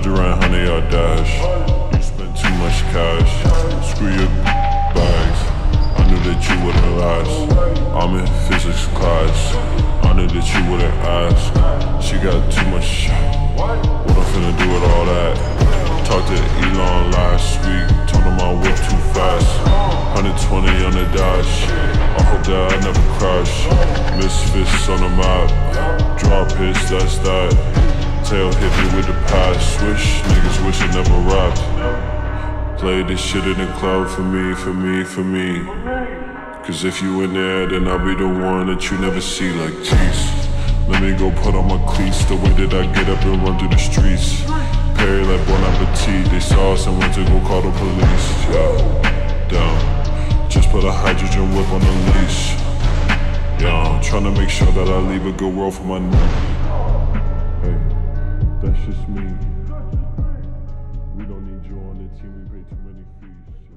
Dodger and honey, I dash. You spent too much cash. Screw your bags. I knew that you wouldn't last. I'm in physics class. I knew that you wouldn't ask. She got too much. What I'm finna do with all that? Talked to Elon last week. Told him I whip too fast. 120 on the dash. I hope that I never crash. Misfits on the map. Drop hits, that's that. Pass. Swish, niggas wish I never rapped. Play this shit in the club for me, for me, for me. Cause if you in there, then I'll be the one that you never see like tease. Let me go put on my cleats, the way that I get up and run through the streets. Perry like Bon Appetit, they saw us and went to go call the police. Yeah, down. Just put a hydrogen whip on the leash. Yeah, I'm trying to make sure that I leave a good world for my niece. Me. We don't need you on the team, we pay too many fees.